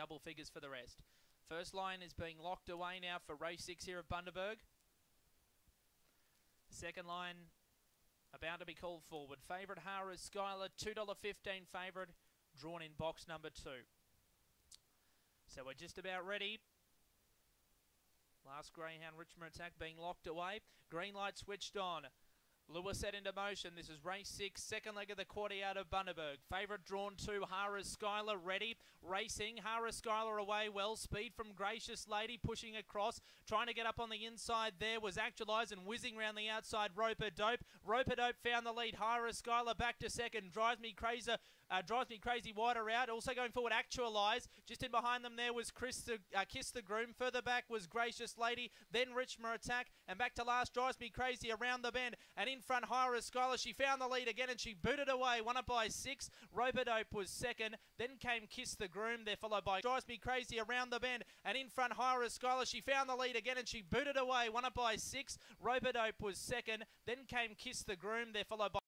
double figures for the rest. First line is being locked away now for race six here of Bundaberg. Second line about to be called forward. Favourite Hara Skylar, $2.15 favourite, drawn in box number two. So we're just about ready. Last Greyhound Richmond attack being locked away. Green light switched on. Lewis set into motion. This is race six, second leg of the quarter out of Bundaberg. Favourite drawn two, Hara Skylar ready. Racing, Hara Skylar away well. Speed from Gracious Lady pushing across. Trying to get up on the inside there was Actualize and whizzing around the outside. Roper Dope. Roper Dope found the lead. Hara Skylar back to second. Drives me crazy. Uh, drives me crazy wider out. Also going forward, Actualize. Just in behind them there was Chris the, uh, Kiss the Groom. Further back was Gracious Lady. Then Richmond Attack. And back to last, Drives me crazy around the bend. And in front, Hira Skylar. She found the lead again and she booted away. Won it by six. Robodope was second. Then came Kiss the Groom. There followed by Drives me crazy around the bend. And in front, Hira Skylar. She found the lead again and she booted away. Won it by six. Robodope was second. Then came Kiss the Groom. There followed by